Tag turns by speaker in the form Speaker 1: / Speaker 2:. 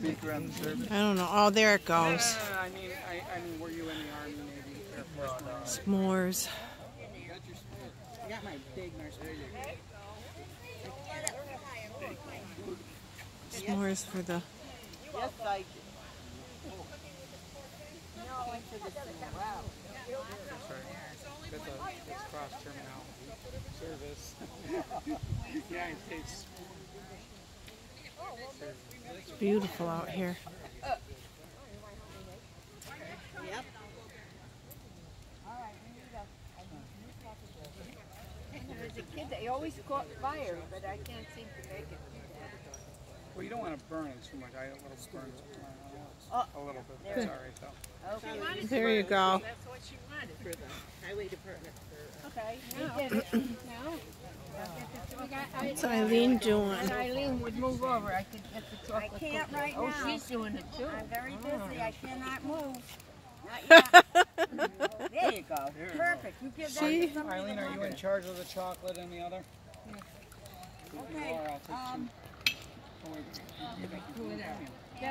Speaker 1: the service?
Speaker 2: I don't know. Oh, there it
Speaker 3: No, no,
Speaker 2: goes.
Speaker 3: no, no, I mean, I, I mean, were you in the Army, Navy, Air Force? Marine?
Speaker 2: S'mores.
Speaker 3: I got my big marshmallow.
Speaker 2: S'mores for the.
Speaker 4: Yes, I. No, into the wow.
Speaker 3: That's a, that's cross terminal service. United States.
Speaker 2: It's beautiful out here.
Speaker 4: Yep. As a kid, they always caught fire, but I can't seem to make it.
Speaker 3: Well, you don't want to burn it too much. I let it burn
Speaker 4: Oh,
Speaker 3: a little bit.
Speaker 4: there.
Speaker 3: It's all right though.
Speaker 4: Okay.
Speaker 2: There you go.
Speaker 4: That's what she wanted for the highway department.
Speaker 5: Uh, okay, now, now. We got
Speaker 2: What's Eileen doing?
Speaker 4: And Eileen would move over, I could get the chocolate.
Speaker 6: I can't
Speaker 4: cookie.
Speaker 6: right
Speaker 4: Oh,
Speaker 6: now.
Speaker 4: she's doing it too.
Speaker 6: I'm very busy. I cannot move. Not yet. there you go. Perfect. You give that
Speaker 2: See?
Speaker 6: to
Speaker 3: Eileen, are you in charge of the chocolate and the other?
Speaker 6: it. Okay.
Speaker 3: are,
Speaker 6: Um,
Speaker 3: two. Oh, wait, you